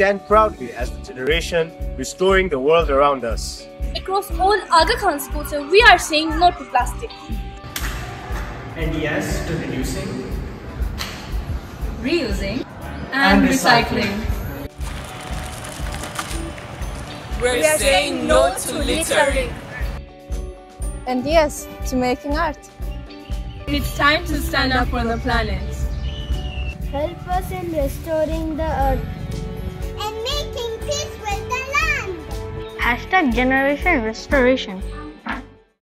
Environment's Day! We stand proudly as the generation restoring the world around us. Across all Aga Khan schools, we are saying no to plastic. And yes to reducing, Reusing and recycling. We're, saying no to littering. And yes, to making art. It's time to stand up for the planet. Help us in restoring the earth Hashtag Generation Restoration.